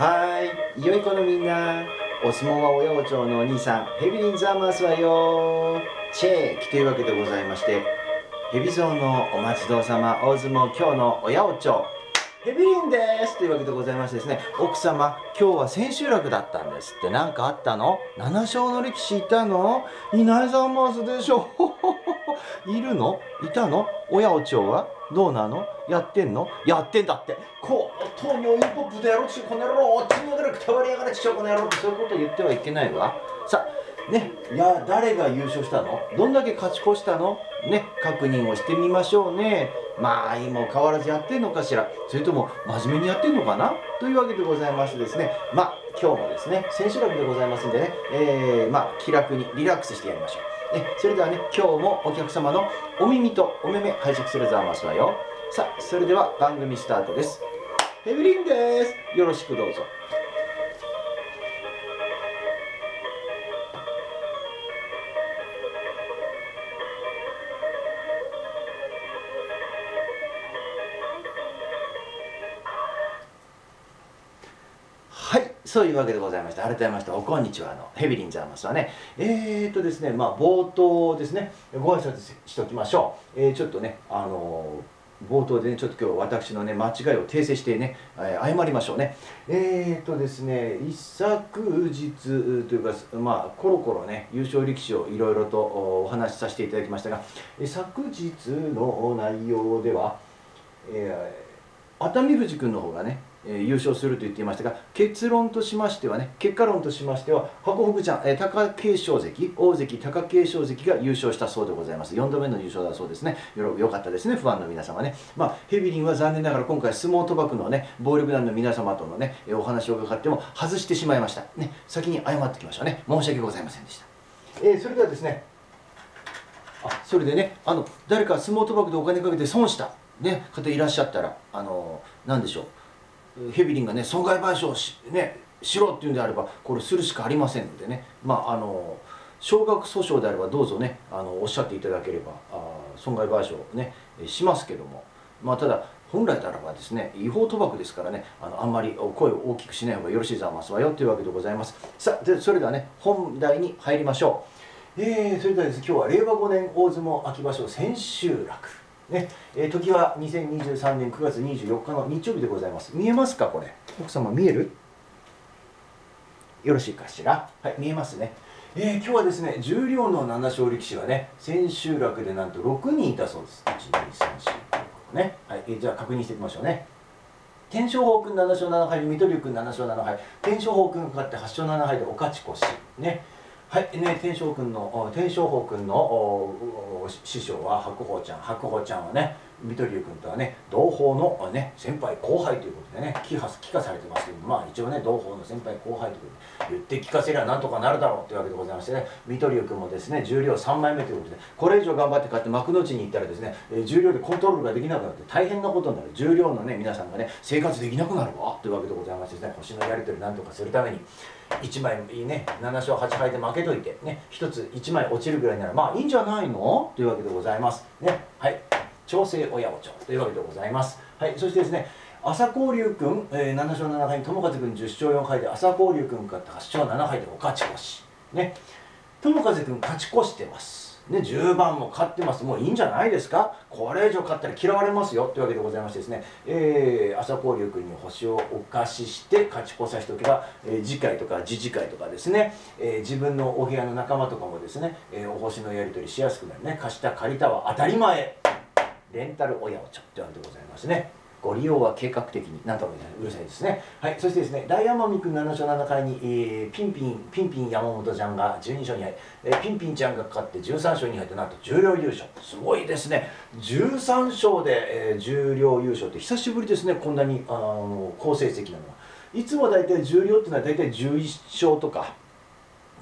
はい。良い子のみんな。お相撲は親王町のお兄さんヘビリンザーマスわよチェーキというわけでございましてヘビゾウのお待ちどうさま大相撲今日の親王町ヘビリンです。というわけでございましてですね奥様今日は千秋楽だったんですって。何かあったの ?7 勝の力士いたの？いないザーマスでしょ。いるの？いたの？親お町は？どうなの？やってんの？やってんだって。こう糖尿インポップでやろうちこの野郎おっちにがらくたわりやがれちこの野郎ってそういうこと言ってはいけないわ。さあね。いや誰が優勝したの？どんだけ勝ち越したの？ね確認をしてみましょうね。まあ今変わらずやってんのかしら。それとも真面目にやってんのかな？というわけでございましてですね。まあ今日もですね千秋楽でございますんでね、えー、まあ気楽にリラックスしてやりましょう。ね、それではね今日もお客様のお耳とお目目拝借するざますわよ。さあそれでは番組スタートです。ヘビリンです。よろしくどうぞ。そういうわけでございまして改めましておこんにちはのヘビリンザーマスはねえー、っとですねまあ冒頭ですねご挨拶しておきましょう、えー、ちょっとねあのー、冒頭でねちょっと今日私のね間違いを訂正してね、えー、謝りましょうね。えー、っとですね一昨日というかまあコロコロね優勝力士をいろいろとお話しさせていただきましたが昨日の内容では、え、熱海富士君の方がねえー、優勝すると言っていましたが結論としましてはね結果論としましては箱北ちゃん、えー、貴景勝関大関貴景勝関が優勝したそうでございます。4度目の優勝だそうですね。よよかったですねファンの皆様ね。まあヘビリンは残念ながら今回相撲賭博のね暴力団の皆様とのねお話を伺っても外してしまいました。ね先に謝ってきましょうね。申し訳ございませんでした、えー、それではですねあそれでねあの誰か相撲賭博でお金かけて損したね方いらっしゃったらあの何でしょう？ヘビリンがね損害賠償し,、ね、しろっていうんであればこれするしかありませんのでね。まああの少額訴訟であればどうぞねあのおっしゃっていただければあ損害賠償ねしますけども。まあただ本来ならばですね違法賭博ですからねあのあんまり声を大きくしない方がよろしいざますわよというわけでございます。さあでそれではね本題に入りましょう。えー、それではですね今日は令和5年大相撲秋場所千秋楽。ね。えー、時は2023年9月24日の日曜日でございます。見えますかこれ？奥様見える？よろしいかしら？はい見えますね。えー、今日はですね十両の7勝力士がね千秋楽でなんと6人いたそうです。1234ね。はい、えー、じゃあ確認していきましょうね。天正鵬君7勝7敗水戸龍君7勝7敗天正鵬君が勝って8勝7敗でお勝ち越し。ね。はいね天正君の天正鵬君の師匠は白鵬ちゃん白鵬ちゃんはね水戸龍君とはね同胞の、ね、先輩後輩ということでね聞か聞かされてますけどまあ一応ね同胞の先輩後輩ということで言って聞かせりゃなんとかなるだろうというわけでございましてね水戸龍君もですね重量3枚目ということでこれ以上頑張って勝って幕の内に行ったらですね、え重量でコントロールができなくなって大変なことになる。重量のね皆さんがね生活できなくなるわというわけでございましてですね星のやり取りなんとかするために1枚ね7勝8敗で負けといてね1つ1枚落ちるぐらいならまあいいんじゃないの？というわけでございます。ねはい。調整親お町というわけでございます。はいそしてですね朝紅龍君、えー、7勝7敗に友風君10勝4敗で朝紅龍君勝って8勝7敗でお勝ち越し。ね。友風君勝ち越してます。ね、10番も勝ってます、もういいんじゃないですか、これ以上勝ったら嫌われますよ。というわけでございましてですね、えー、朝紅龍君に星をお貸しして勝ち越させておけば、えー、次回とか次次回とかですね、えー、自分のお部屋の仲間とかもですね、えー、お星のやり取りしやすくなるね、貸した借りたは当たり前、レンタル親をちょっとやるでございますね。ご利用は計画的に。なんとかうるさいですね。はいそしてですね大山美君7勝7回に、えー、ピンピンピンピン山本ちゃんが12勝2敗、えー、ピンピンちゃんが勝って13勝2敗となんと重量優勝。すごいですね。13勝で、えー、重量優勝って久しぶりですね。こんなにあの好成績なのは。いつも大体重量っていうのは大体11勝とか。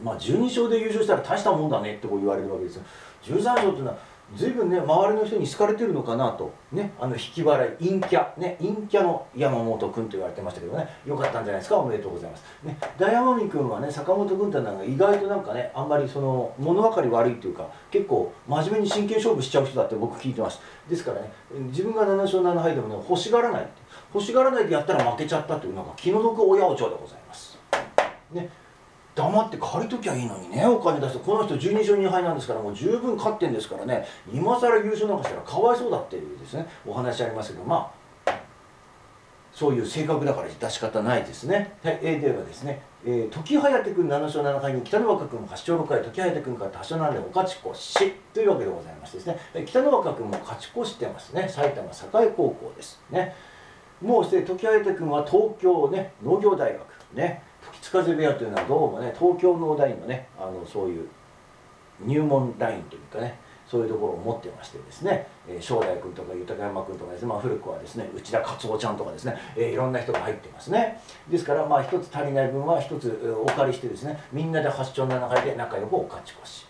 まあ12勝で優勝したら大したもんだねってこう言われるわけですよ。13勝っていうのは随分ね周りの人に好かれてるのかなと。ねあの引き払い陰キャ。ね陰キャの山本君と言われてましたけどね。よかったんじゃないですか。おめでとうございます。ね大山美君はね坂本君ってなんか意外となんかねあんまりその物分かり悪いっていうか結構真面目に真剣勝負しちゃう人だって僕聞いてます。ですからね自分が7勝7敗でもね欲しがらない欲しがらないでやったら負けちゃったというなんか気の毒親お蝶でございます。ね。黙って借りときゃいいのにねお金出してこの人12勝2敗なんですからもう十分勝ってんですからね今更優勝なんかしたらかわいそうだっていうですねお話ありますけどまあそういう性格だから出し方ないですね。はい、えー、ではですね、えー、時颯君7勝7敗に北野若君8勝6敗、時颯君から8勝7敗お勝ち越しというわけでございましてですね、北野若君も勝ち越してますね、埼玉栄高校ですね。もうして時颯君は東京ね、農業大学ね、時津風部屋というのはどうもね東京農大のねあのそういう入門ラインというかねそういうところを持ってましてですね、えー、正代君とか豊山君とかですね、まあ、古くはですね内田勝夫ちゃんとかですね、えー、いろんな人が入ってますね。ですからまあ一つ足りない分は一つお借りしてですねみんなで8勝7敗で仲良くお勝ち越し。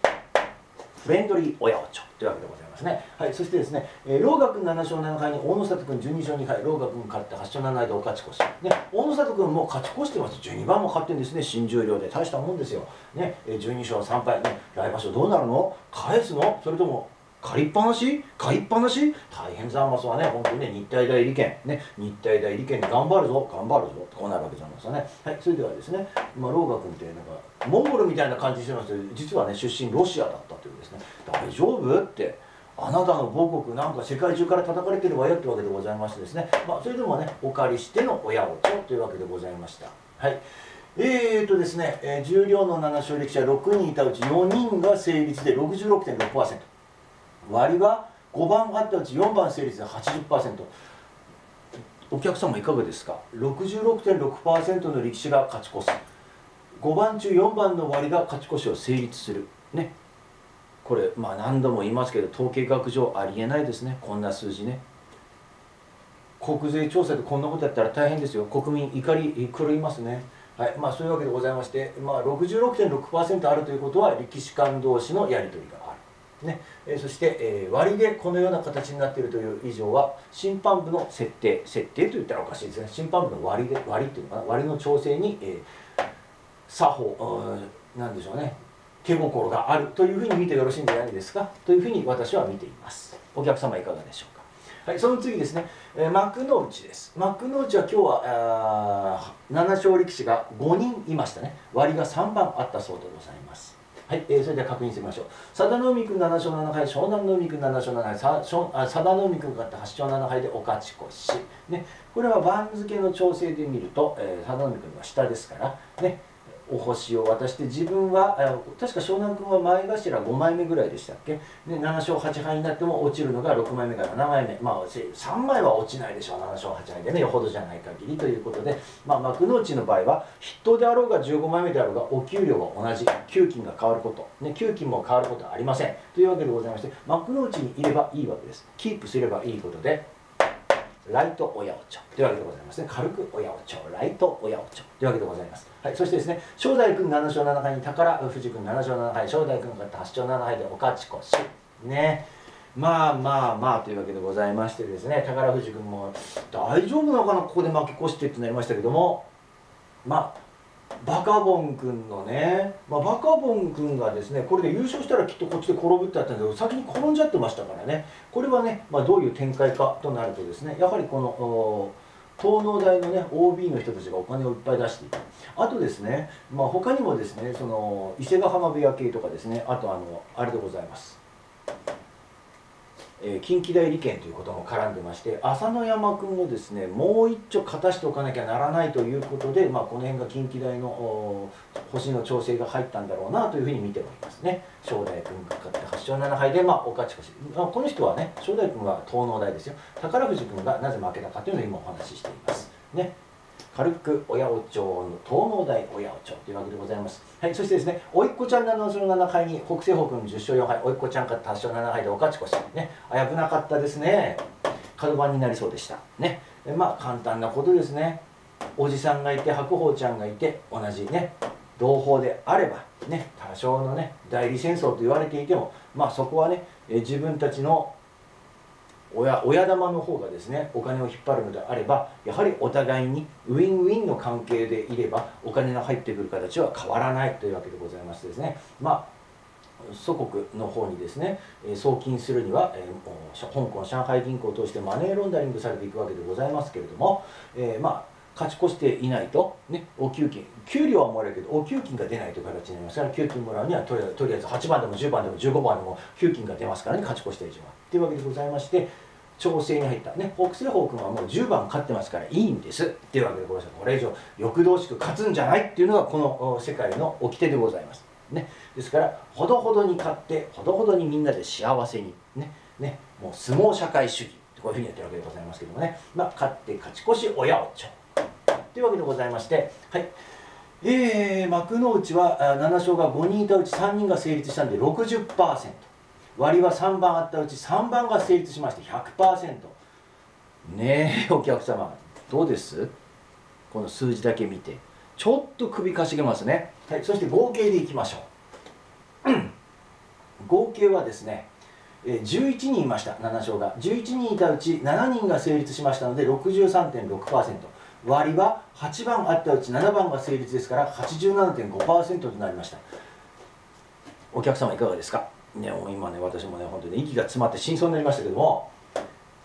フレンドリー親おちょというわけでございます。ですね。はい、そしてですね、えー、ローガ君7勝7敗に大野里君12勝2敗、ローガ君勝って8勝7敗でお勝ち越し。ね、大野里君も勝ち越してます。12番も勝ってるんですね、新十両で。大したもんですよ。ね、12勝3敗、ね、来場所どうなるの？返すの？それとも借りっぱなし？買いっぱなし？大変ざんますわね、本当にね、日体大理研、ね、日体大理研頑張るぞ、頑張るぞ、こうなるわけざんますわね。はい、それではですね、まあ、ローガ君ってなんか、モンゴルみたいな感じしてますけど、実はね、出身ロシアだったというですね、大丈夫？って。あなたの母国なんか世界中から叩かれてるわよってわけでございましてですね、まあ、それでもねお借りしての親をちょというわけでございました。はい。えーとですね、えー、重量の7勝力者6人いたうち4人が成立で66.6%割は5番あったうち4番成立で80%お客様いかがですか？66.6%の力士が勝ち越す。5番中4番の割が勝ち越しを成立する。ね。これまあ何度も言いますけど統計学上ありえないですね。こんな数字ね。国税調査でこんなことやったら大変ですよ。国民怒り狂いますね。はい。まあそういうわけでございまして、まあ、66.6%あるということは力士間同士のやり取りがある、ね。え、そして、えー、割でこのような形になっているという以上は審判部の設定設定と言ったらおかしいですね。審判部の割で割っていうのかな。割の調整に、えー、作法なんでしょうね。手心があるというふうに見てよろしいんじゃないですか？というふうに私は見ています。お客様いかがでしょうか？はいその次ですね、えー、幕の内です。幕の内は今日は7勝力士が5人いましたね。割が3番あったそうでございます。はい、えー、それでは確認してみましょう。佐田の海君7勝7敗湘南の海君7勝7敗佐田の海君が勝って8勝7敗でお勝ち越し、ね、これは番付の調整で見ると、えー、佐田の海君は下ですからねお星を渡して自分は確か湘南君は前頭5枚目ぐらいでしたっけ？で7勝8敗になっても落ちるのが6枚目から7枚目。まあ3枚は落ちないでしょう。7勝8敗でねよほどじゃない限りということで、まあ、幕内の場合は筆頭であろうが15枚目であろうがお給料は同じ。給金が変わること、ね、給金も変わることはありません。というわけでございまして幕内にいればいいわけです。キープすればいいことでライト親おちょというわけでございますね軽く親おちょライト親おちょというわけでございます。はいそしてですね正代君7勝7敗に宝富士君7勝7敗正代君が8勝7敗でお勝ち越しね。まあまあまあというわけでございましてですね宝富士君も大丈夫なのかなここで負け越してってなりましたけども。まあバカボン君のね、まあ、バカボン君がですねこれで優勝したらきっとこっちで転ぶってあったんだけど先に転んじゃってましたからね。これはね、まあ、どういう展開かとなるとですねやはりこの東農大のね OB の人たちがお金をいっぱい出していた。あとですね、まあ、他にもですねその伊勢ヶ浜部屋系とかですねあとあのあれでございます。えー、近畿大利権ということも絡んでまして浅野山君をですねもう一丁勝たしておかなきゃならないということで、まあ、この辺が近畿大の星の調整が入ったんだろうなというふうに見ておりますね。正代君が勝って8勝7敗で、まあ、お勝ち越し、まあ、この人はね正代君は東農大ですよ。宝富士君がなぜ負けたかというのを今お話ししています。ね。軽く親お町の東農大親お町というわけでございます。はい、そしてですね、おいっ子ちゃん7勝7敗に北西北君10勝4敗、おいっ子ちゃん勝って8勝7敗でお勝ち越し。ね、危なかったですね。角番になりそうでした。ね、まあ簡単なことですね。おじさんがいて白鵬ちゃんがいて同じね同胞であればね多少のね代理戦争と言われていてもまあそこはね自分たちの親親玉の方がですねお金を引っ張るのであればやはりお互いにウィンウィンの関係でいればお金の入ってくる形は変わらないというわけでございましてですね。まあ祖国の方にですね送金するには、え、香港上海銀行を通してマネーロンダリングされていくわけでございますけれども、えー、まあ勝ち越していないと、ね、お給金。給料はもらえるけどお給金が出ないという形になりますから給金もらうにはとりあえず8番でも10番でも15番でも給金が出ますからね勝ち越した以上は。というわけでございまして調整に入った。ね北西方君はもう10番勝ってますからいいんです。っていうわけでございます。これ以上欲動しく勝つんじゃないっていうのがこの世界の掟でございます。ね、ですからほどほどに勝ってほどほどにみんなで幸せに。ね。ね。もう相撲社会主義。こういうふうにやってるわけでございますけどもね、まあ、勝って勝ち越し親をちょというわけでございまして、はい。えー、幕の内は7勝が5人いたうち3人が成立したんで60%。割は3番あったうち3番が成立しまして100%。ねえ、お客様、どうです？この数字だけ見て。ちょっと首かしげますね。はい、そして合計でいきましょう。合計はですね、11人いました、7勝が。11人いたうち7人が成立しましたので63.6%。割は8番あったうち7番が成立ですから87.5%となりました。お客様いかがですか？ね今ね私もね本当に息が詰まって真相になりましたけども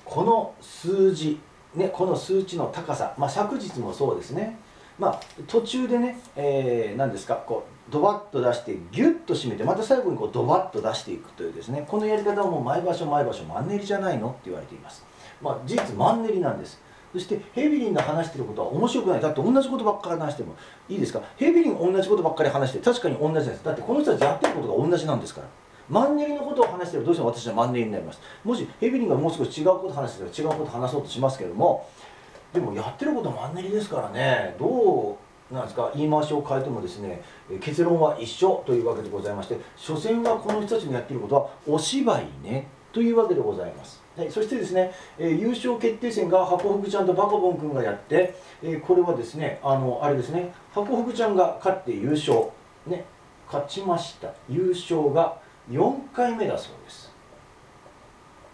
この数字ねこの数値の高さまあ昨日もそうですね。まあ途中でね、えー、何ですか？こうドバッと出してギュッと締めてまた最後にこうドバッと出していくというですね。このやり方はもう毎場所毎場所マンネリじゃないの？って言われています。まあ事実マンネリなんです。そしてヘビリンが話してることは面白くない。だって同じことばっかり話してもいいですか？ヘビリン同じことばっかり話して確かに同じです。だってこの人たちやってることが同じなんですから。マンネリのことを話してる。どうしても私はマンネリになります。もしヘビリンがもう少し違うこと話してたら違うこと話そうとしますけどもでもやってることマンネリですからね。どうなんですか？言い回しを変えてもですね結論は一緒というわけでございまして所詮はこの人たちのやってることはお芝居ね。というわけでございます。はい、そしてですね、えー、優勝決定戦が箱福ちゃんとバカボン君がやって、えー、これはですねあのあれですね箱福ちゃんが勝って優勝。ね勝ちました。優勝が4回目だそうです。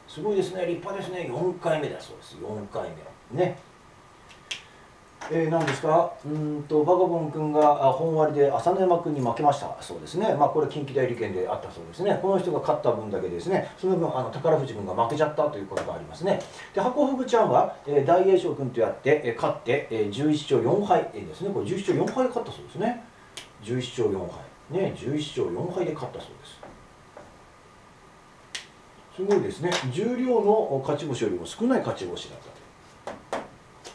すごいですね。立派ですね。4回目だそうです。4回目。ね。えー、何ですか？うんとバガボン君が本割で浅野山君に負けました。そうですね。まあこれ近畿代理店であったそうですね。この人が勝った分だけですね。その分あの宝富士君が負けちゃったということがありますね。で箱福ちゃんは、えー、大栄翔君とやって、えー、勝って、えー、11勝4敗、えー、ですね。これ11勝4敗で勝ったそうですね。11勝4敗。ね11勝4敗で勝ったそうです。すごいですね。十両の勝ち星よりも少ない勝ち星だった。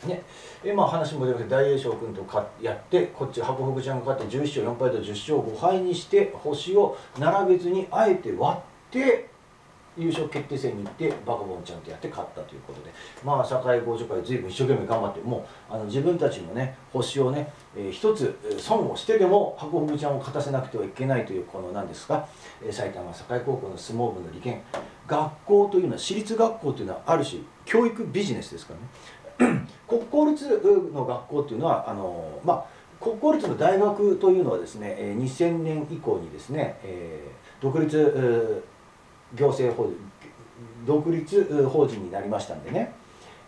ね。えまあ、話も出まして大栄翔君とかやってこっち箱福ちゃんが勝って11勝4敗と10勝5敗にして星を並べずにあえて割って優勝決定戦に行ってバカボンちゃんとやって勝ったということで。まあ堺合助会随分一生懸命頑張ってもうあの自分たちのね星をね、えー、一つ損をしてでも箱福ちゃんを勝たせなくてはいけないというこの何ですか、えー、埼玉堺高校の相撲部の利権。学校というのは私立学校というのはある種教育ビジネスですからね。国公立の学校っていうのはあの、まあ、国公立の大学というのはですね2000年以降にですね、えー、独立行政法独立法人になりましたんでね。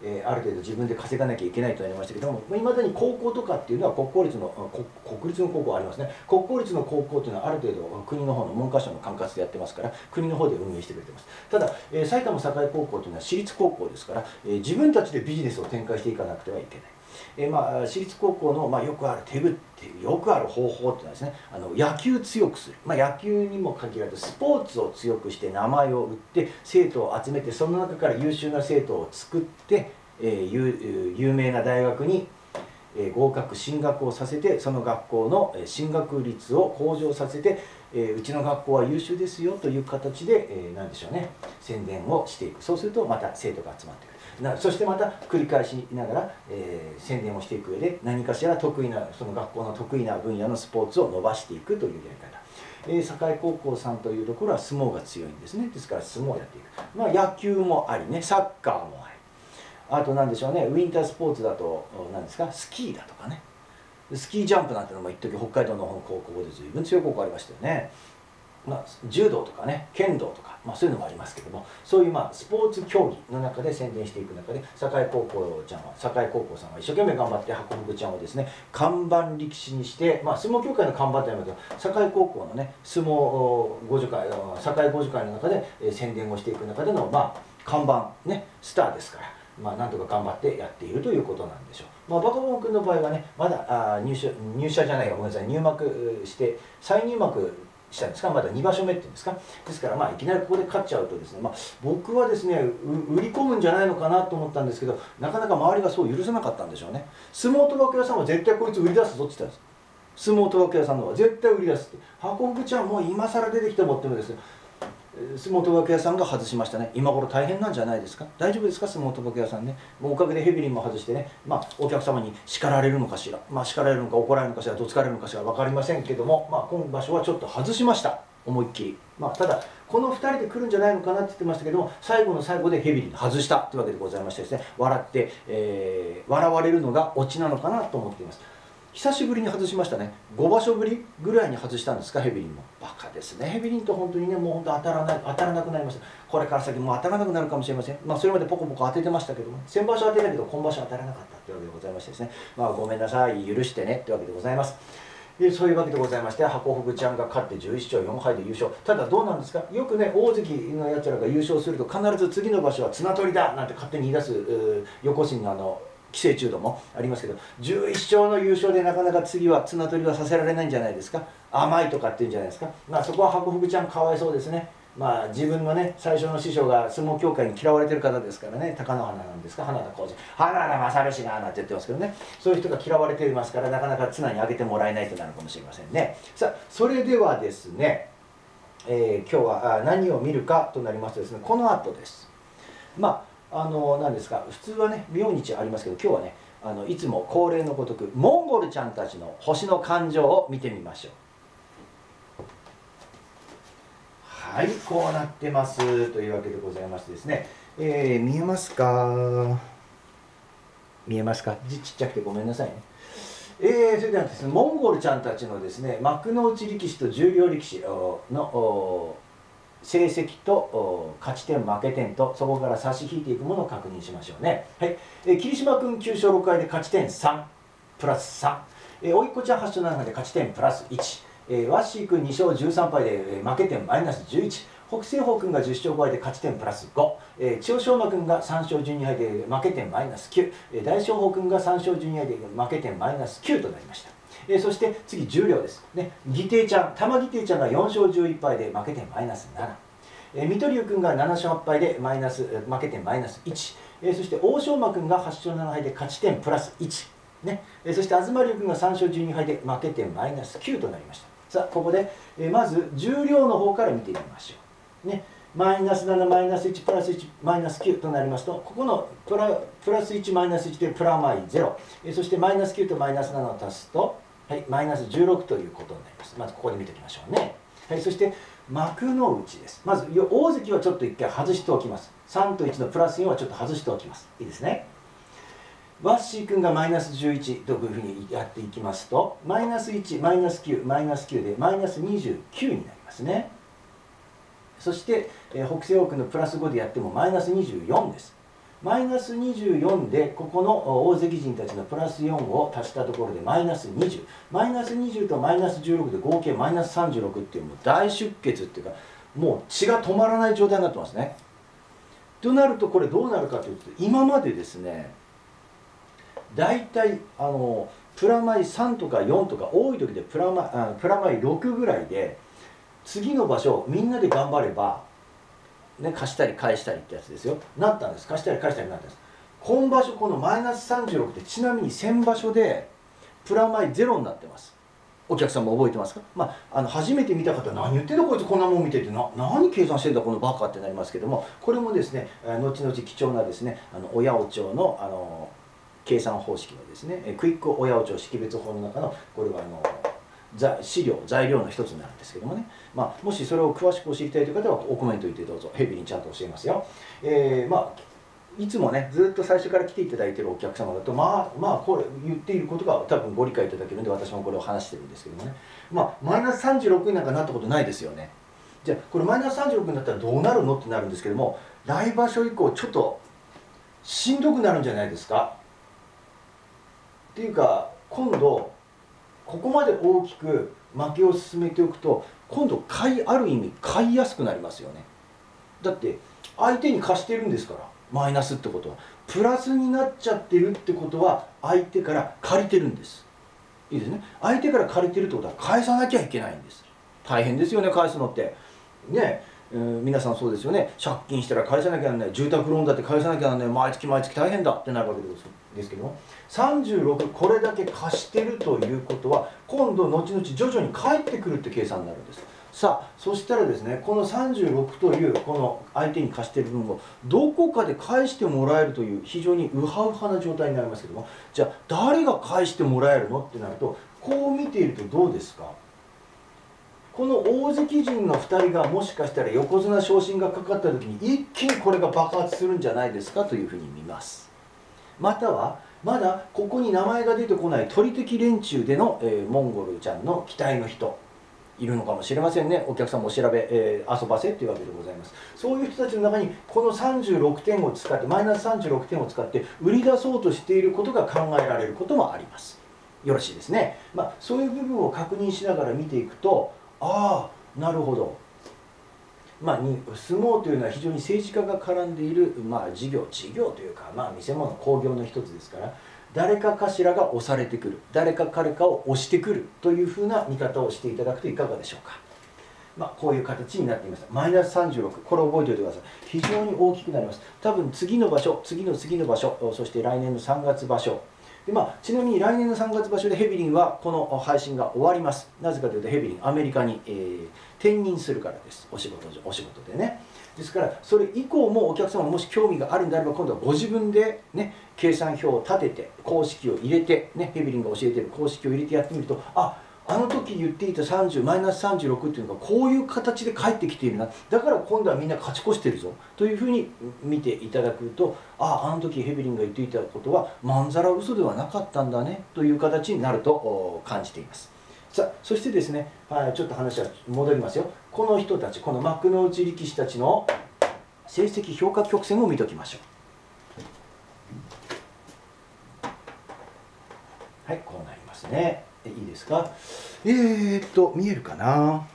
えー、ある程度自分で稼がなきゃいけないとなりましたけどもいまだに高校とかっていうのは国公立の国立の高校ありますね。国公立の高校っていうのはある程度国の方の文科省の管轄でやってますから国の方で運営してくれてます。ただ、えー、埼玉栄高校というのは私立高校ですから、えー、自分たちでビジネスを展開していかなくてはいけない。え、まあ、私立高校の、まあ、よくある手具っていうよくある方法っていうのはですねあの野球強くする、まあ、野球にも限らずスポーツを強くして名前を売って生徒を集めてその中から優秀な生徒を作って、えー、有名な大学にえ合格進学をさせてその学校の進学率を向上させて、えうちの学校は優秀ですよという形で、え何でしょうね宣伝をしていく。そうするとまた生徒が集まってくる。なそしてまた繰り返しながら、えー、宣伝をしていく上で何かしら得意なその学校の得意な分野のスポーツを伸ばしていくというやり方。え、堺高校さんというところは相撲が強いんですね。ですから相撲をやっていく、まあ、野球もありねサッカーもあり。あと何でしょうねウィンタースポーツだと何ですかスキーだとかね。スキージャンプなんてのも一時北海道の高校で随分強い高校ありましたよね。まあ、柔道とかね剣道とか、まあ、そういうのもありますけどもそういうまあスポーツ競技の中で宣伝していく中で堺高校ちゃんは堺高校さんは一生懸命頑張って箱福ちゃんをですね看板力士にして、まあ、相撲協会の看板というのは堺高校のね相撲互助会堺互助会の中で、えー、宣伝をしていく中での、まあ、看板ねスターですから。まあ、なんとか頑張ってやっているということなんでしょう。まあ、バカボン君の場合はね、まだあ入社入社じゃないごめんなさい、入幕して再入幕したんですか？まだ2場所目っていうんですか？ですからまあいきなりここで勝っちゃうとですね、まあ、僕はですね売り込むんじゃないのかなと思ったんですけどなかなか周りがそう許さなかったんでしょうね。相撲賭博屋さんは絶対こいつ売り出すぞって言ったんです。相撲賭博屋さんのは絶対売り出すって。箱口はもう今更出てきてもってもです。ね相撲賭博屋さんが外しましたね。今頃大変なんじゃないですか？大丈夫ですか？相撲賭博屋さんね。もうおかげでヘビリンも外してね。まあお客様に叱られるのかしら？まあ叱られるのか怒られるのかしら？どつかれるのかしら分かりませんけども。まあ今場所はちょっと外しました。思いっきり。まあただこの2人で来るんじゃないのかなって言ってましたけども最後の最後でヘビリン外したというわけでございましてですね。笑って、えー、笑われるのがオチなのかなと思っています。久しぶりに外しましたね。5場所ぶりぐらいに外したんですか？ヘビリンもバカですね。ヘビリンと本当にねもう本当当たらない当たらなくなりました。これから先も当たらなくなるかもしれません。まあそれまでポコポコ当ててましたけども。先場所当てたけど今場所当たらなかったというわけでございましてですね。まあごめんなさい。許してねというわけでございます。でそういうわけでございまして箱福ちゃんが勝って11勝4敗で優勝。ただどうなんですか？よくね大関のやつらが優勝すると必ず次の場所は綱取りだなんて勝手に言い出す横綱のあの寄生虫度もありますけど11勝の優勝でなかなか次は綱取りはさせられないんじゃないですか？甘いとかっていうんじゃないですか？まあそこは白福ちゃんかわいそうですね。まあ自分のね最初の師匠が相撲協会に嫌われてる方ですからね。貴乃花なんですか？花田浩二。花田勝氏ななんて言ってますけどね。そういう人が嫌われていますからなかなか綱に上げてもらえないとなるかもしれませんね。さあそれではですね、えー、今日は何を見るかとなりますとですねこの後です。まああの何ですか？普通はね明日ありますけど今日はねあのいつも恒例のごとくモンゴルちゃんたちの星の感情を見てみましょう。はいこうなってますというわけでございましてですね、えー、見えますか？見えますか？ちっちゃくてごめんなさいね。えー、それではですねモンゴルちゃんたちのですね幕の内力士と重量力士の成績と勝ち点負け点とそこから差し引いていくものを確認しましょうね、はい。え、霧島君9勝6敗で勝ち点3プラス3、え、おいっこちゃん8勝7敗で勝ち点プラス1、えー、ワッシー君2勝13敗で、負け点マイナス11北西方君が10勝5敗で勝ち点プラス5、えー、千代翔馬君が3勝12敗で負け点マイナス9、えー、大翔鵬君が3勝12敗で負け点マイナス9となりました。えー、そして次重量です。ね、義弟ちゃん、玉義弟ちゃんが4勝11敗で負け点マイナス7。えー、水戸龍君が7勝8敗でマイナス負け点マイナス1。えー、そして大正馬君が8勝7敗で勝ち点プラス1。ねえー、そして東龍君が3勝12敗で負け点マイナス9となりました。さあ、ここで、えー、まず重量の方から見てみましょう。ね、マイナス7マイナス1プラス1マイナス9となりますとここのプラプラス1マイナス1でプラマイ0えそしてマイナス9とマイナス7を足すとはい、マイナス16ということになります。まずここで見ておきましょうね。はい、そして幕の内です。まず大関はちょっと一回外しておきます。3と1のプラス4はちょっと外しておきます。いいですね。ワッシー君がマイナス11というふうにやっていきますと、マイナス1、マイナス9、マイナス9でマイナス29になりますね。そして、えー、北西王君のプラス5でやってもマイナス24です。マイナス24でここの大関陣たちのプラス4を足したところでマイナス20マイナス20とマイナス16で合計マイナス36っていうもう大出血っていうかもう血が止まらない状態になってますね。となるとこれどうなるかというと今までですね大体あのプラマイ3とか4とか多い時でプラマあプラマイ6ぐらいで次の場所みんなで頑張ればね、貸したり返したりってやつですよ。なったんです。貸したり返したりなったんです。今場所このマイナス36ってちなみに先場所でプラマイゼロになってます。お客さんも覚えてますか、まあ、あの初めて見た方何言ってんだこいつこんなもん見ててな何計算してんだこのバカってなりますけどもこれもですね後々貴重なですねあの親お帳のあの計算方式のですねクイック親お帳識別法の中のこれはあの資料材料の一つになるんですけどもね、まあ、もしそれを詳しく教えたいという方はおコメント言ってどうぞ。ヘビにちゃんと教えますよ、えー、まあいつもねずっと最初から来ていただいてるお客様だとまあまあこれ言っていることが多分ご理解いただけるんで私もこれを話してるんですけどもね。まあマイナス36になんかなったことないですよね。じゃあこれマイナス36になったらどうなるのってなるんですけども来場所以降ちょっとしんどくなるんじゃないですか。っていうか今度ここまで大きく負けを進めておくと今度買いある意味買いやすくなりますよね。だって相手に貸してるんですからマイナスってことは。プラスになっちゃってるってことは相手から借りてるんです。いいですね。相手から借りてるってことは返さなきゃいけないんです。大変ですよね返すのって。ねえー、皆さんそうですよね。借金したら返さなきゃならない。住宅ローンだって返さなきゃならない。毎月毎月大変だってなるわけです。よですけども36これだけ貸してるということは今度後々徐々に返ってくるって計算になるんです。さあそしたらですねこの36というこの相手に貸してる分をどこかで返してもらえるという非常にウハウハな状態になりますけどもじゃあ誰が返してもらえるのってなるとこう見ているとどうですか？この大関陣の2人がもしかしたら横綱昇進がかかった時に一気にこれが爆発するんじゃないですかというふうに見ます。またはまだここに名前が出てこない鳥的連中での、えー、モンゴルちゃんの期待の人いるのかもしれませんね。お客さんも調べ、えー、遊ばせっていうわけでございます。そういう人たちの中にこの36点を使ってマイナス36点を使って売り出そうとしていることが考えられることもあります。よろしいですね、まあ、そういう部分を確認しながら見ていくとああなるほど。まあ、に相撲というのは非常に政治家が絡んでいる、まあ、事業事業というか、まあ、見せ物興行の一つですから誰かかしらが押されてくる誰か彼かを押してくるというふうな見方をしていただくといかがでしょうか、まあ、こういう形になっています。マイナス36これ覚えておいてください。非常に大きくなります。多分次の場所次の次の場所そして来年の3月場所。でまあ、ちなみに来年の3月場所でヘビリンはこの配信が終わります。なぜかというとヘビリンアメリカに、えー、転任するからです。お仕事お仕事でね。ですからそれ以降もお客様もし興味があるんであれば今度はご自分でね計算表を立てて公式を入れてねヘビリンが教えてる公式を入れてやってみるとああの時言っていた30マイナス36っていうのがこういう形で返ってきているな。だから今度はみんな勝ち越してるぞ。というふうに見ていただくとあああの時ヘビリンが言っていたことはまんざら嘘ではなかったんだね。という形になると感じています。さあそしてですね、はい、ちょっと話は戻りますよ。この人たちこの幕の内力士たちの成績評価曲線を見ておきましょう。はいこうなりますね。いいですか？えー、っと見えるかな？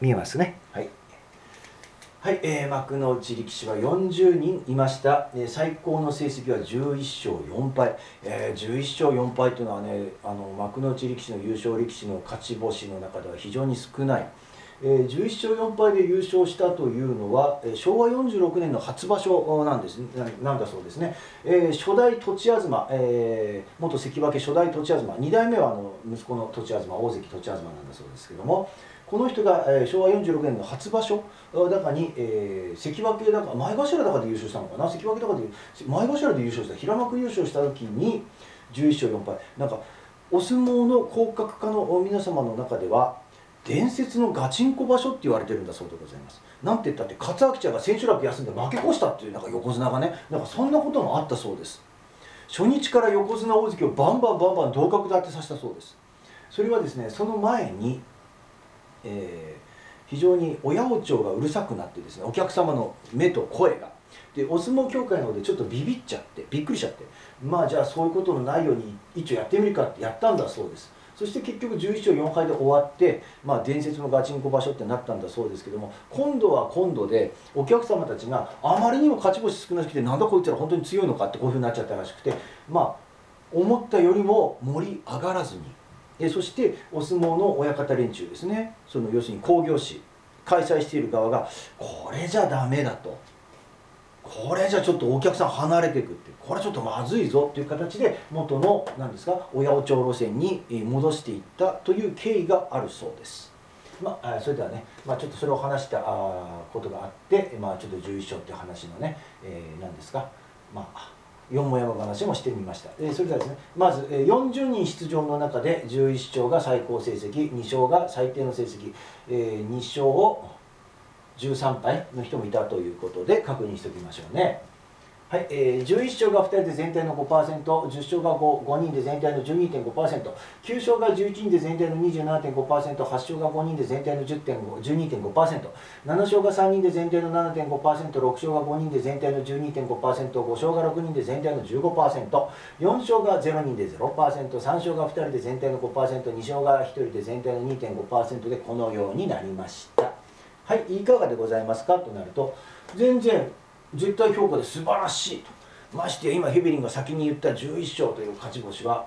見えますね。はいはい、えー、幕内力士は40人いました、えー、最高の成績は11勝4敗、えー、11勝4敗というのはねあの幕内力士の優勝力士の勝ち星の中では非常に少ない。えー、11勝4敗で優勝したというのは、えー、昭和46年の初場所なんです。なんだそうですね、えー、初代栃東、えー、元関脇初代栃東。2代目はあの息子の栃東大関栃東なんだそうですけども。この人が、えー、昭和46年の初場所だかに、えー、関脇だか前頭だかで優勝したのかな？関脇だかで前頭で優勝した平幕優勝した時に11勝4敗。なんかお相撲の降格家の皆様の中では伝説のガチンコ場所って言われてるんだそうでございます。なんて言ったって勝明ちゃんが千秋楽休んで負け越したっていうなんか横綱がね。なんかそんなこともあったそうです。初日から横綱大関をバンバンバンバン同格で当てさせたそうです。それはですねその前に、えー、非常に親お町がうるさくなってですねお客様の目と声が。でお相撲協会の方でちょっとビビっちゃってびっくりしちゃって。まあじゃあそういうことのないように一応やってみるかってやったんだそうです。そして結局11勝4敗で終わって、まあ、伝説のガチンコ場所ってなったんだそうですけども今度は今度でお客様たちがあまりにも勝ち星少なくてなんだこいつら本当に強いのかってこういうふうになっちゃったらしくてまあ思ったよりも盛り上がらずにえそしてお相撲の親方連中ですね。その要するに興行師開催している側がこれじゃダメだと。これじゃちょっとお客さん離れていくって。これちょっとまずいぞっていう形で元の何ですか親お町路線に戻していったという経緯があるそうです。まあ、それではね、まあ、ちょっとそれを話したことがあって、まあ、ちょっと11勝っていう話のね、えー、何ですか、まあ、4もやま話もしてみました、えー、それではですねまず、えー、40人出場の中で11勝が最高成績2勝が最低の成績、えー、2勝を13敗の人もいたということで確認しておきましょうね。はい、えー、11勝が2人で全体の 5%10 勝が 5, 5人で全体の 12.5%9 勝が11人で全体の 27.5%8 勝が5人で全体の10.5 12.5%7 勝が3人で全体の 7.5%6 勝が5人で全体の 12.5%5 勝が6人で全体の 15%4 勝が0人で 0%3 勝が2人で全体の 5%2 勝が1人で全体の2.5%でこのようになりました。はいいかがでございますかとなると全然絶対評価で素晴らしいと。ましてや今ヘビリンが先に言った11勝という勝ち星は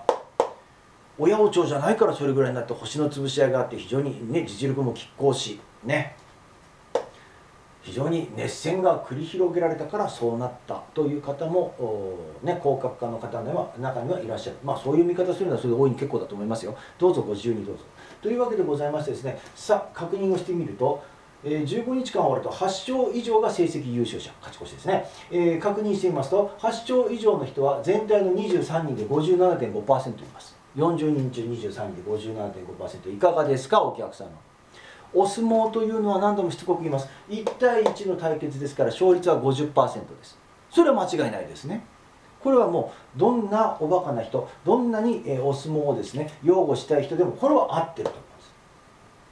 親王朝じゃないからそれぐらいになって星の潰し合いがあって非常にね実力も拮抗しね。非常に熱戦が繰り広げられたからそうなったという方も、ね、広角化の方の中にはいらっしゃる。まあそういう見方するのはそれで大いに結構だと思いますよ。どうぞご自由にどうぞ。というわけでございましてですねさあ確認をしてみるとえー、15日間終わると8勝以上が成績優勝者勝ち越しですね、えー、確認してみますと8勝以上の人は全体の23人で57.5%います。40人中23人で57.5%いかがですかお客様。お相撲というのは何度もしつこく言います。1対1の対決ですから勝率は50%です。それは間違いないですね。これはもうどんなおバカな人どんなにお相撲をですね擁護したい人でもこれは合ってると。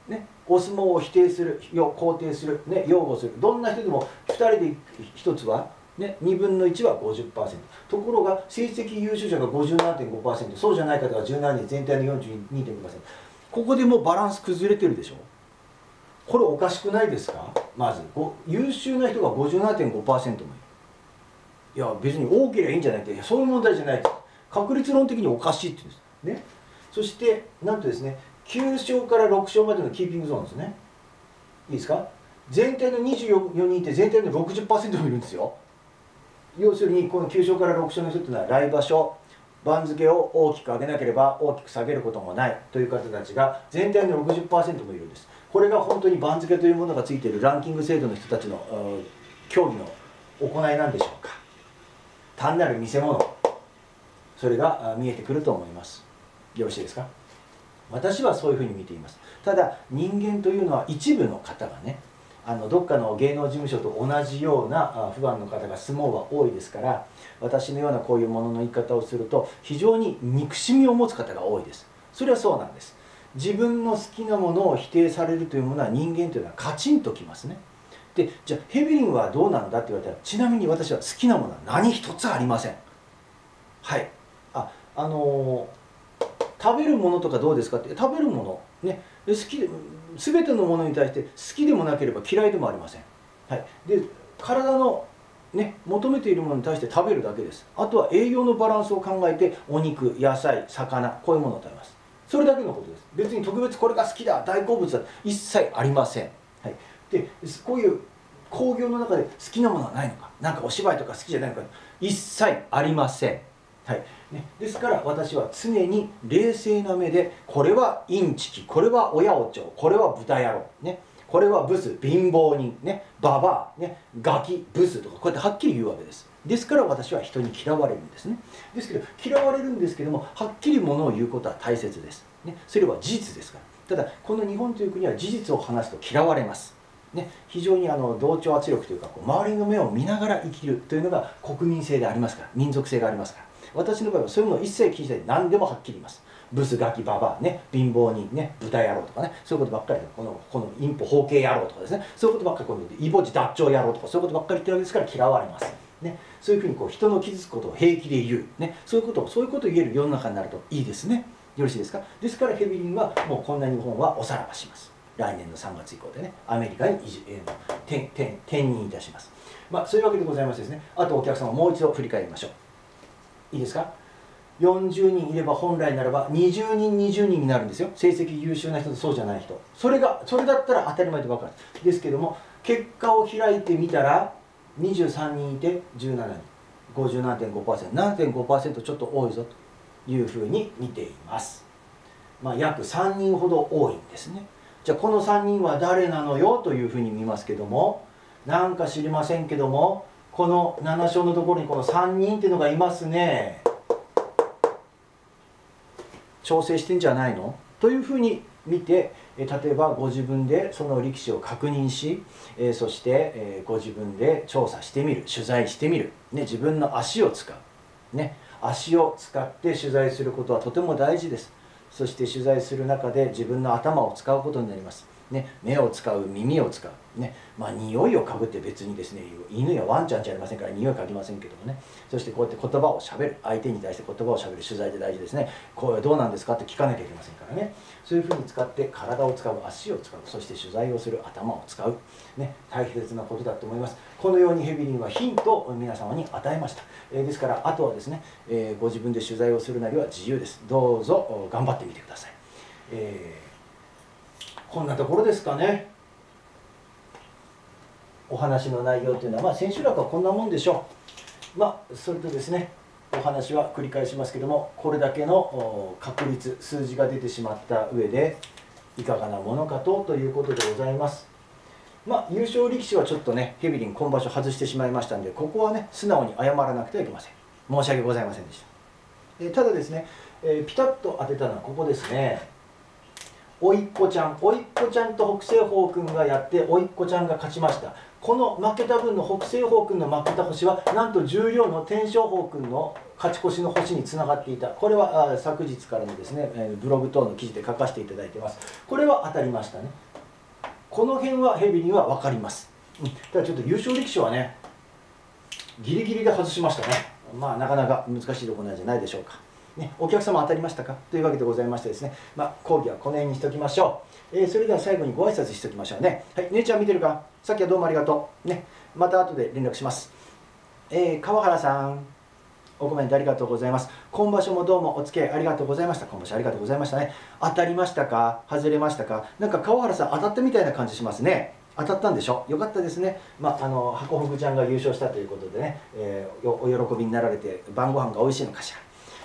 ね、お相撲を否定する肯定する、ね、擁護する。どんな人でも2人で1つは、ね、2分の1は50%ところが成績優秀者が57.5%そうじゃない方が17人全体の42.5%ここでもうバランス崩れてるでしょ。これおかしくないですか？まず。優秀な人が57.5%もいる。いや別に多ければいいんじゃないって。そういう問題じゃない確率論的におかしいって言うんです。ね。そしてなんとですね9勝から6勝までのキーピングゾーンですね。いいですか？全体の24人いて全体の60%もいるんですよ。要するにこの9勝から6勝の人っていうのは来場所番付を大きく上げなければ大きく下げることもないという方たちが全体の60%もいるんです。これが本当に番付というものがついているランキング制度の人たちの競技の行いなんでしょうか。単なる見せ物。それが見えてくると思います。よろしいですか？私はそういうふうに見ています。ただ人間というのは一部の方がねあのどっかの芸能事務所と同じような不安の方が相撲は多いですから私のようなこういうものの言い方をすると非常に憎しみを持つ方が多いです。それはそうなんです。自分の好きなものを否定されるというものは人間というのはカチンときますね。でじゃあヘビリンはどうなんだって言われたらちなみに私は好きなものは何一つありません。はい。ああの食べるものとかどうですかって食べるものね。好きで全てのものに対して好きでもなければ嫌いでもありません、はい、で体のね求めているものに対して食べるだけです。あとは栄養のバランスを考えてお肉野菜魚こういうものを食べます。それだけのことです。別に特別これが好きだ大好物だ一切ありません、はい、でこういう興行の中で好きなものはないのか。何かお芝居とか好きじゃないのか。一切ありません。はい。ね、ですから私は常に冷静な目でこれはインチキこれは親お蝶これは豚野郎、ね、これはブス貧乏人、ね、ババア、ね、ガキブスとかこうやってはっきり言うわけです。ですから私は人に嫌われるんですね。ですけど嫌われるんですけどもはっきりものを言うことは大切です、ね、それは事実ですから。ただこの日本という国は事実を話すと嫌われます。ね、非常にあの同調圧力というかこう周りの目を見ながら生きるというのが国民性でありますから民族性がありますから。私の場合はそういうのを一切気にしない。で何でもはっきり言います。ブスガキババアね。貧乏人ね。豚野郎とかね。そういうことばっかりこのこのインポ包茎野郎とかですね。そういうことばっかりこのイボジ脱腸野郎とかそういうことばっかり言ってるわけですから嫌われますね、そういうふうにこう人の傷つくことを平気で言う、ね、そういうことをそういうことを言える世の中になるといいですね。よろしいですか？ですからヘビリンはもうこんな日本はおさらばします。来年の3月以降でね。アメリカに移住、えー、転転転任いたします。まあそういうわけでございましてですね。あとお客様もう一度振り返りましょう。いいですか？40人いれば本来ならば20人20人になるんですよ。成績優秀な人とそうじゃない人。それがそれだったら当たり前で分かる。ですけども結果を開いてみたら23人いて17人。57.5%7.5% ちょっと多いぞというふうに見ています。まあ約3人ほど多いんですね。じゃあこの3人は誰なのよというふうに見ますけどもなんか知りませんけどもこの7章のところにこの3人っていうのがいますね。調整してんじゃないの？というふうに見て例えばご自分でその力士を確認しそしてご自分で調査してみる取材してみる、ね、自分の足を使う、ね、足を使って取材することはとても大事です。そして取材する中で自分の頭を使うことになります。ね、目を使う耳を使う、ねまあ、匂いをかぐって別にですね犬やワンちゃんじゃありませんから匂い嗅ぎませんけどもね。そしてこうやって言葉をしゃべる。相手に対して言葉をしゃべる。取材で大事ですね。これどうなんですかって聞かなきゃいけませんからね。そういうふうに使って体を使う。足を使う。そして取材をする。頭を使う、ね、大切なことだと思います。このようにヘビリンはヒントを皆様に与えました、えー、ですからあとはですね、えー、ご自分で取材をするなりは自由です。どうぞ頑張ってみてください、えー、こんなところですかねお話の内容というのは、まあ、千秋楽はこんなもんでしょう。まあ、それとですね、お話は繰り返しますけども、これだけの確率、数字が出てしまった上で、いかがなものかとということでございます。まあ、優勝力士はちょっとね、ヘビリン今場所外してしまいましたんで、ここはね、素直に謝らなくてはいけません。申し訳ございませんでした。えただですね、えー、ピタッと当てたのはここですね。おいっ子ちゃん、おいっ子ちゃんと北西宝君がやって、おいっ子ちゃんが勝ちました。この負けた分の北西方君の負けた星はなんと重量の天正方君の勝ち越しの星につながっていた。これは昨日からのですねえブログ等の記事で書かせていただいてます。これは当たりましたね。この辺はヘビには分かります、うん、ただちょっと優勝力士はねギリギリで外しましたね。まあなかなか難しいところなんじゃないでしょうか。ね、お客様当たりましたか？というわけでございましてですね、まあ、講義はこの辺にしておきましょう、えー、それでは最後にご挨拶しておきましょうねはい姉ちゃん見てるか？さっきはどうもありがとうねまた後で連絡しますえー、川原さんおコメントありがとうございます。今場所もどうもお付き合いありがとうございました。今場所ありがとうございましたね。当たりましたか？外れましたか？なんか川原さん当たったみたいな感じしますね。当たったんでしょ？よかったですね。まあ、あの、箱福ちゃんが優勝したということでね、えー、お喜びになられて晩ご飯が美味しいのかしら。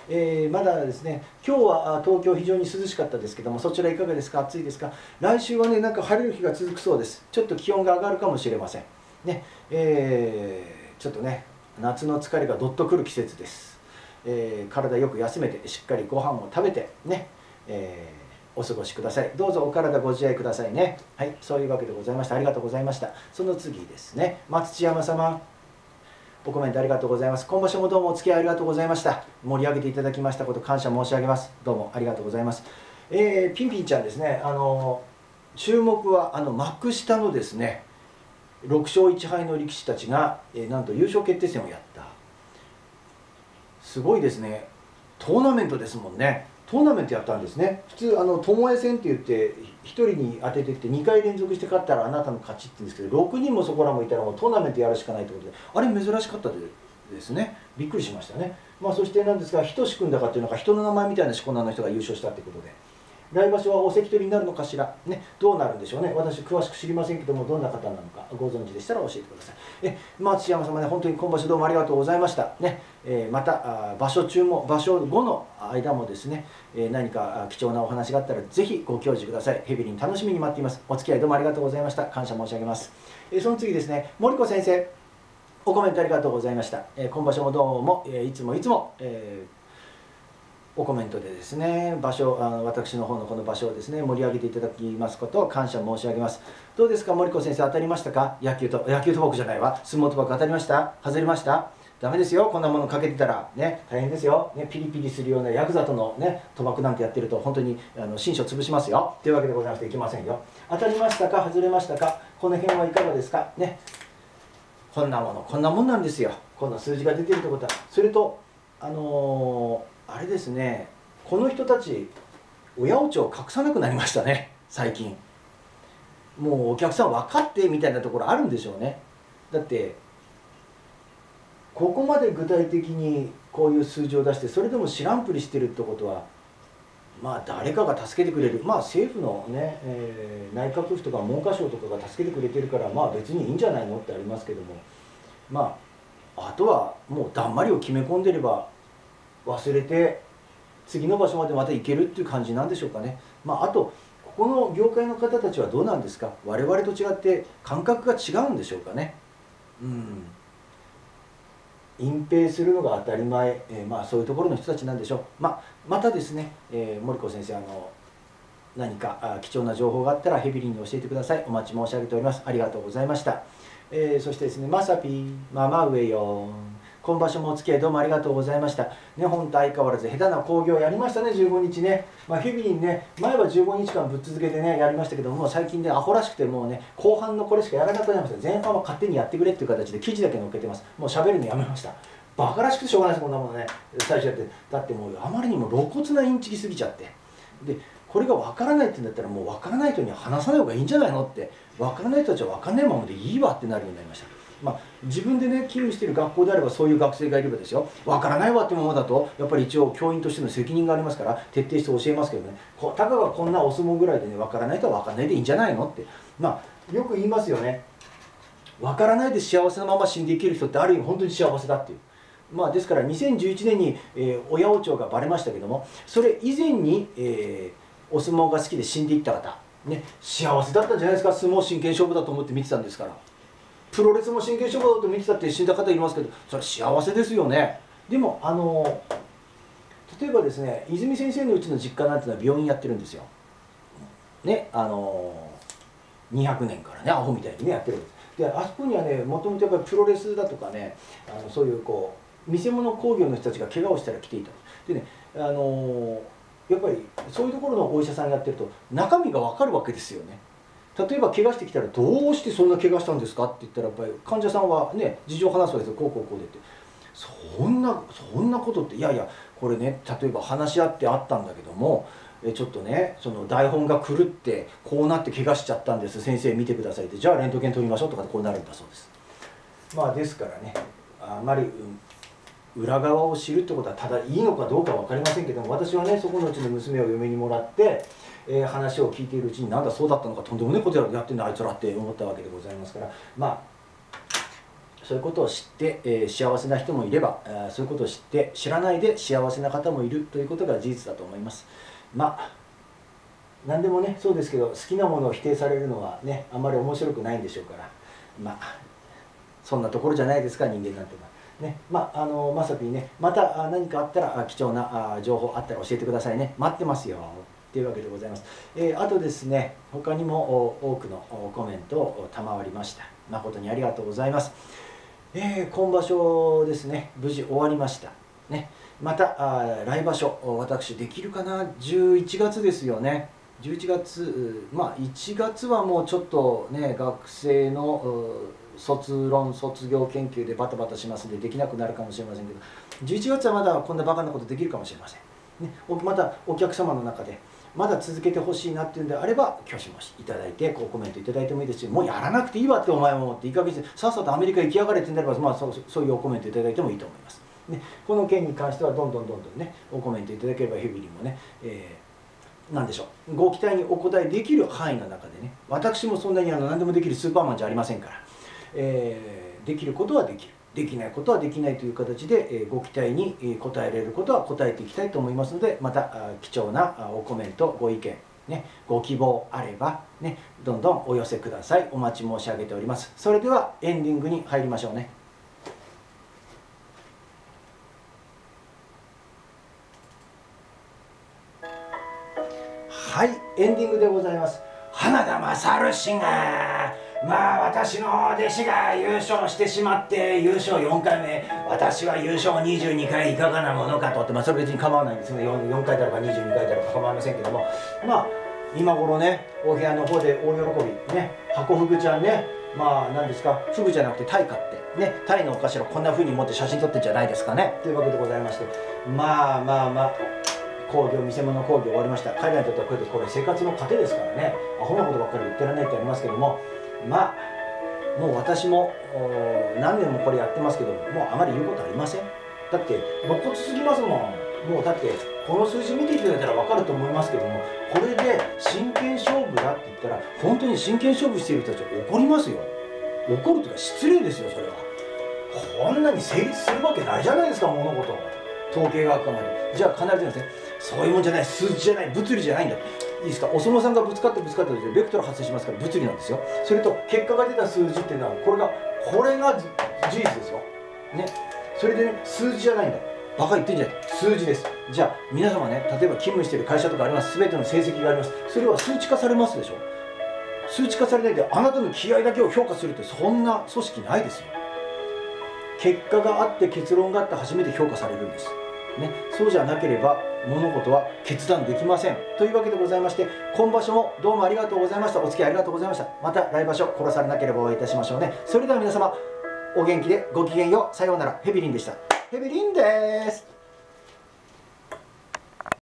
えー、まだですね今日は東京非常に涼しかったですけどもそちらいかがですか？暑いですか？来週はねなんか晴れる日が続くそうです。ちょっと気温が上がるかもしれません。ねえー、ちょっとね夏の疲れがどっとくる季節です、えー、体よく休めてしっかりご飯を食べてね、えー、お過ごしください。どうぞお体ご自愛くださいね。はいそういうわけでございました。ありがとうございました。その次ですね。松千山様。おコメントありがとうございます。今場所もどうもお付き合いありがとうございました。盛り上げていただきましたこと感謝申し上げます。どうもありがとうございます。えー、ピンピンちゃんですね、あの注目はあの幕下のですね、6勝1敗の力士たちが、えー、なんと優勝決定戦をやった。すごいですね。トーナメントですもんね。トーナメントやったんですね。普通あの巴戦って言って1人に当ててって2回連続して勝ったらあなたの勝ちって言うんですけど6人もそこらもいたらもうトーナメントやるしかないってことであれ珍しかったですね。びっくりしましたね。まあそしてなんですが仁君だかっていうのが人の名前みたいなしこ名の人が優勝したってことで。来場所はお関取になるのかしら、ね、どうなるんでしょうね、私、詳しく知りませんけども、どんな方なのか、ご存知でしたら教えてください。え松山様ね、本当に今場所どうもありがとうございました。ねえー、また場所中も、場所後の間もですね、えー、何か貴重なお話があったら、ぜひご教示ください。ヘビリン楽しみに待っています。お付き合いどうもありがとうございました。感謝申し上げます。えー、その次ですね、森子先生、おコメントありがとうございました。え今場所もどうも、えいつもいつも、えーおコメントでですね場所あの私の方のこの場所をですね盛り上げていただきますことを感謝申し上げます。どうですか森子先生当たりましたか？野球と野球賭博じゃないわ。相撲賭博当たりました？外れました？ダメですよ。こんなものかけてたらね大変ですよ、ね、ピリピリするようなヤクザとのね賭博なんてやってると本当にあの心証潰しますよ。というわけでございましていけませんよ。当たりましたか？外れましたか？この辺はいかがですか？ね。こんなものこんなもんなんですよ。この数字が出てるってことは。それとあのーあれですねこの人たち親おちを隠さなくなりましたね最近。もうお客さん分かってみたいなところあるんでしょうね。だってここまで具体的にこういう数字を出してそれでも知らんぷりしてるってことはまあ誰かが助けてくれる。まあ政府のね、えー、内閣府とか文科省とかが助けてくれてるからまあ別にいいんじゃないのってありますけども。まああとはもうだんまりを決め込んでれば忘れて次の場所までまた行けるっていう感じなんでしょうかね。まあ、あとここの業界の方たちはどうなんですか？我々と違って感覚が違うんでしょうかね。うん。隠蔽するのが当たり前、えー、まあそういうところの人たちなんでしょう、まあ、またですね、えー、森子先生あの何か貴重な情報があったらヘビリンに教えてください。お待ち申し上げております。ありがとうございました、えー、そしてですねまさぴーママ上よ今場所もお付き合いどうもありがとうございました。ね、本当相変わらず下手な興行やりましたね、15日ね。まあ、日々にね、前は15日間ぶっ続けてね、やりましたけども、最近ね、アホらしくてもうね、後半のこれしかやらなくなりました。前半は勝手にやってくれっていう形で記事だけ載っけてます。もう喋るのやめました。バカらしくてしょうがないです、こんなものね。最初やって。だってもうあまりにも露骨なインチキすぎちゃって。で、これが分からないって言うんだったらもう分からない人には話さない方がいいんじゃないのって分からない人たちは分かんないままでいいわってなるようになりましたまあ、自分でね勤務している学校であればそういう学生がいればですよ。わからないわってものだとやっぱり一応教員としての責任がありますから徹底して教えますけどね。こたかがこんなお相撲ぐらいでねわからないとはわからないでいいんじゃないのって。まあよく言いますよね。わからないで幸せなまま死んでいける人ってある意味本当に幸せだっていう。まあ、ですから2011年に、え、親王朝がばれましたけどもそれ以前に、え、お相撲が好きで死んでいった方、ね、幸せだったんじゃないですか。相撲真剣勝負だと思って見てたんですから。プロレスも真剣勝負だと見てたって死んだ方いますけどそれ幸せですよね。でもあの例えばですね泉先生のうちの実家なんていうのは病院やってるんですよ。ねあの200年からねアホみたいにねやってるんです。であそこにはねもともとやっぱりプロレスだとかねあのそういうこう見せ物工業の人たちが怪我をしたら来ていた。でねあのやっぱりそういうところのお医者さんやってると中身が分かるわけですよね。例えば怪我してきたらどうしてそんな怪我したんですかって言ったらやっぱり患者さんはね事情を話すわけですよ。こうこうこうでって。そんなそんなことっていやいやこれね例えば話し合ってあったんだけどもえちょっとねその台本が狂ってこうなって怪我しちゃったんです。先生見てくださいって。じゃあレントゲン取りましょうとかこうなるんだそうです。まあですからねあまり、裏側を知るってことはただいいのかどうか分かりませんけども私はねそこのうちの娘を嫁にもらってえー、話を聞いているうちになんだそうだったのかとんでもないことやってんだあいつらって思ったわけでございますから。まあそういうことを知って、えー、幸せな人もいれば、え、そういうことを知って知らないで幸せな方もいるということが事実だと思います。まあ何でもねそうですけど好きなものを否定されるのはねあんまり面白くないんでしょうから。まあそんなところじゃないですか人間なんてのはねまああのまさぴにねまた何かあったら貴重な情報あったら教えてくださいね。待ってますよ。というわけでございます。えー、あとですね、他にも多くのコメントを賜りました。誠にありがとうございます。えー、今場所ですね、無事終わりました。ね、またあ来場所、私できるかな、11月ですよね。11月、まあ1月はもうちょっとね、学生の卒論、卒業研究でバタバタしますんでできなくなるかもしれませんけど、11月はまだこんなバカなことできるかもしれません。ね、またお客様の中でまだ続けてほしいなっていうんであれば挙手もいただいてこうコメントいただいてもいいですしもうやらなくていいわってお前も思っていい加減さっさとアメリカ行きやがれってなれば、まあ、そうそういうコメントいただいてもいいと思います。ね、この件に関してはどんどんどんどんねおコメントいただければヘビにもね、えー、何でしょうご期待にお答えできる範囲の中でね私もそんなにあの何でもできるスーパーマンじゃありませんから、えー、できることはできるできないことはできないという形で、ご期待に応えられることは答えていきたいと思いますのでまた貴重なおコメントご意見ね、ご希望あれば、ね、どんどんお寄せください。お待ち申し上げております。それではエンディングに入りましょうね。はいエンディングでございます。花田勝氏がまあ私の弟子が優勝してしまって優勝4回目。私は優勝22回いかがなものかとってまあそれ別に構わないんですね 4, 4回だろうか22回だろうか構いませんけども。まあ今頃ねお部屋の方で大喜びね。箱フグちゃんね。まあ何ですか？フグじゃなくてタイ買ってね。タイのお頭こんな風に持って写真撮ってんじゃないですかね。というわけでございまして。まあまあまあ工業見せ物工業終わりました。海外にとってはこれこれ生活の糧ですからね。アホなことばっかり言ってられないってありますけども。まあもう私も何年もこれやってますけどもうあまり言うことありません。だって肋骨すぎますもん。もうだってこの数字見ていただいたら分かると思いますけどもこれで真剣勝負だって言ったら本当に真剣勝負している人たちは怒りますよ。怒るというか失礼ですよそれは。こんなに成立するわけないじゃないですか物事。統計学科まで。じゃあ必ず言いますね。そういうもんじゃない数字じゃない物理じゃないんだ。いいですか？お相撲さんがぶつかってぶつかってベクトル発生しますから物理なんですよ。それと結果が出た数字っていうのはこれがこれが事実ですよ。ね。それでね数字じゃないんだ。バカ言ってんじゃない。数字です。じゃあ皆様ね例えば勤務してる会社とかあります。全ての成績があります。それは数値化されますでしょ。数値化されないであなたの気合だけを評価するってそんな組織ないですよ。結果があって結論があって初めて評価されるんです。ね、そうじゃなければ物事は決断できません。というわけでございまして今場所もどうもありがとうございました。お付き合いありがとうございました。また来場所殺されなければお会いいたしましょうね。それでは皆様お元気でごきげんよう。さようなら。ヘビリンでした。ヘビリンです。